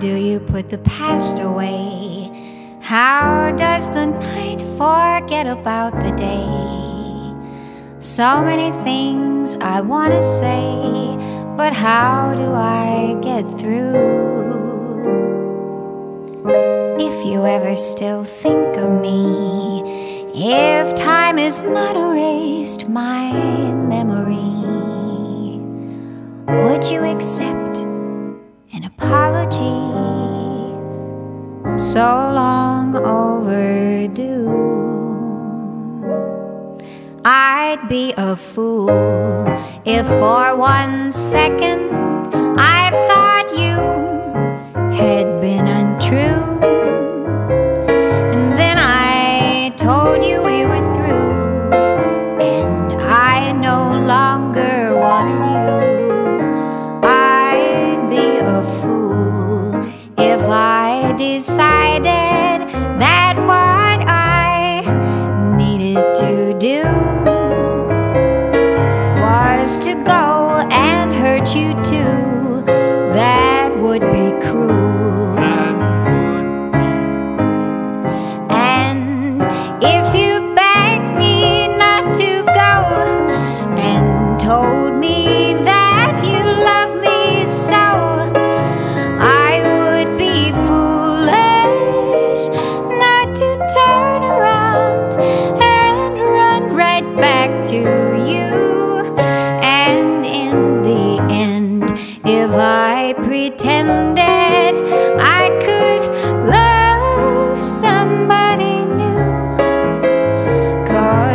do you put the past away? How does the night forget about the day? So many things I want to say, but how do I get through? If you ever still think of me, if time is not erased my memory, So long overdue. I'd be a fool if for one second I thought you had been untrue. And then I told you we were through, and I no longer wanted you. I'd be a fool if I decided that what I needed to do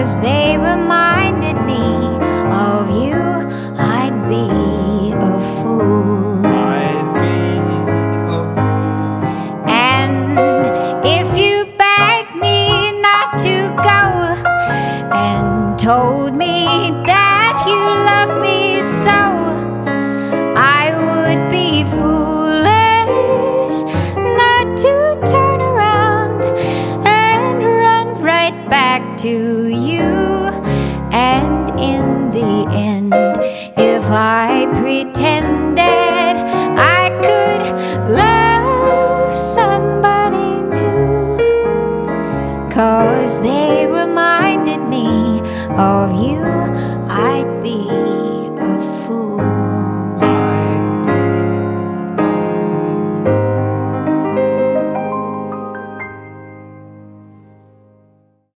cause they reminded me of you, I'd be a fool. I'd be a fool. And if you begged me not to go and told me that you love me so, I would be foolish not to turn around and run right back to you. 'Cause they reminded me of you I'd be.